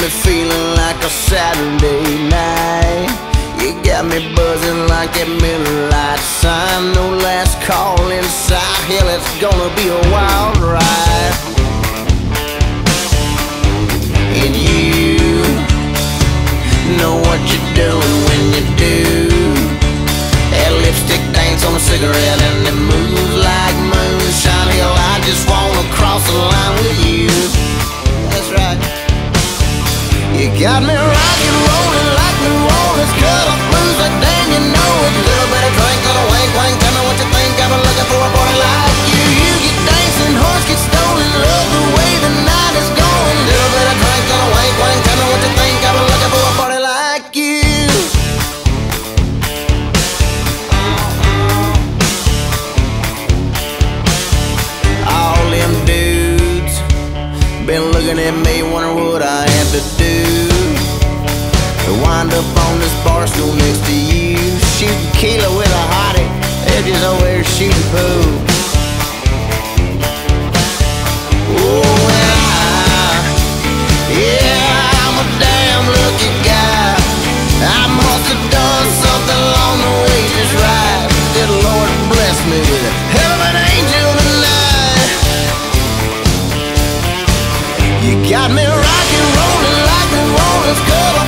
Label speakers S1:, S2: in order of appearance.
S1: me feeling like a Saturday night. You got me buzzing like Miller Lite sign. No last call inside. Hell, it's gonna be a wild ride. Got me rocking, rolling like New Orleans, cut off looking at me, wondering what I had to do to wind up on this bar stool next to you, shooting kilo with a hottie. Just over shooting pool. You got me rockin' rollin' like Rollins, cut